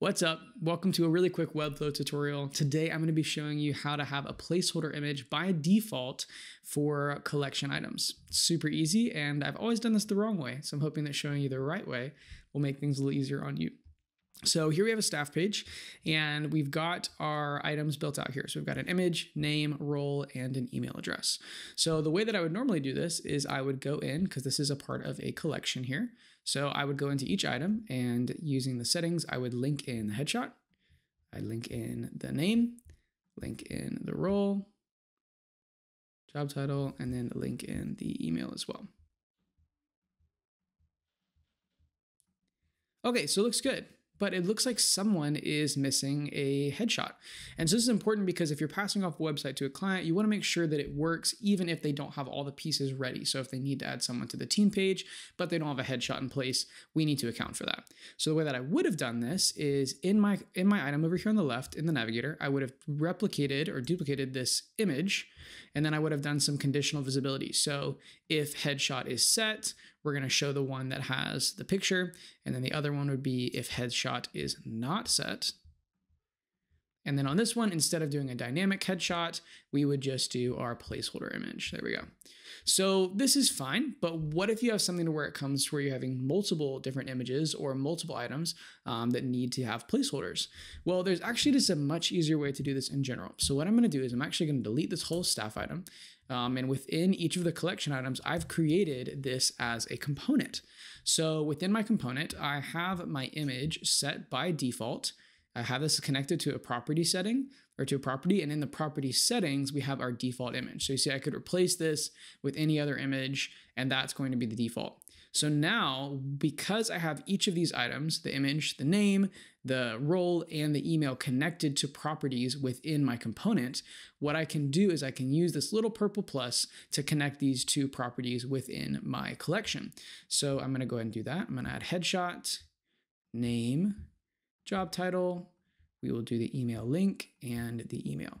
What's up? Welcome to a really quick Webflow tutorial. Today I'm going to be showing you how to have a placeholder image by default for collection items. Super easy and I've always done this the wrong way, so I'm hoping that showing you the right way will make things a little easier on you. So here we have a staff page and we've got our items built out here. So we've got an image, name, role, and an email address. So the way that I would normally do this is I would go in, because this is a part of a collection here. So I would go into each item and using the settings, I would link in the headshot. I link in the name, link in the role, job title, and then link in the email as well. Okay, so it looks good but it looks like someone is missing a headshot. And so this is important because if you're passing off a website to a client, you want to make sure that it works even if they don't have all the pieces ready. So if they need to add someone to the team page, but they don't have a headshot in place, we need to account for that. So the way that I would have done this is in my in my item over here on the left in the navigator, I would have replicated or duplicated this image, and then I would have done some conditional visibility. So if headshot is set, we're going to show the one that has the picture. And then the other one would be if headshot is not set. And then on this one, instead of doing a dynamic headshot, we would just do our placeholder image. There we go. So this is fine, but what if you have something to where it comes to where you're having multiple different images or multiple items um, that need to have placeholders? Well, there's actually just a much easier way to do this in general. So what I'm gonna do is I'm actually gonna delete this whole staff item um, and within each of the collection items, I've created this as a component. So within my component, I have my image set by default. I have this connected to a property setting or to a property. And in the property settings, we have our default image. So you see, I could replace this with any other image, and that's going to be the default. So now, because I have each of these items, the image, the name, the role, and the email connected to properties within my component, what I can do is I can use this little purple plus to connect these two properties within my collection. So I'm gonna go ahead and do that. I'm gonna add headshot, name, job title, we will do the email link and the email.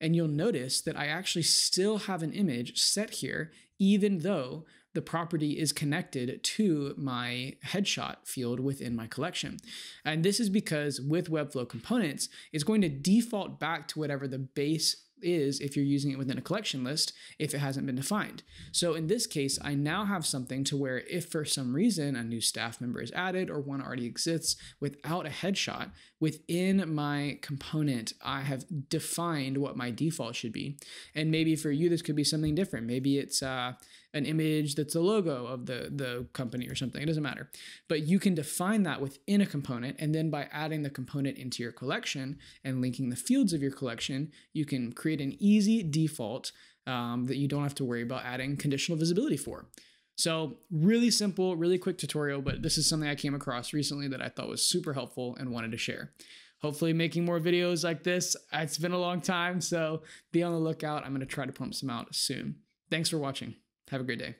And you'll notice that I actually still have an image set here, even though the property is connected to my headshot field within my collection. And this is because with Webflow components, it's going to default back to whatever the base is if you're using it within a collection list if it hasn't been defined. So in this case, I now have something to where if for some reason a new staff member is added or one already exists without a headshot, within my component, I have defined what my default should be. And maybe for you, this could be something different. Maybe it's uh, an image that's a logo of the, the company or something. It doesn't matter. But you can define that within a component. And then by adding the component into your collection and linking the fields of your collection, you can create an easy default um, that you don't have to worry about adding conditional visibility for. So really simple, really quick tutorial, but this is something I came across recently that I thought was super helpful and wanted to share. Hopefully making more videos like this. It's been a long time, so be on the lookout. I'm going to try to pump some out soon. Thanks for watching. Have a great day.